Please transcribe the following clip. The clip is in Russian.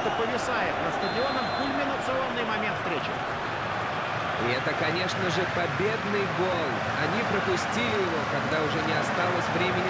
будто повисает над стадионом кульминационный момент встречи. И это, конечно же, победный гол. Они пропустили его, когда уже не осталось времени.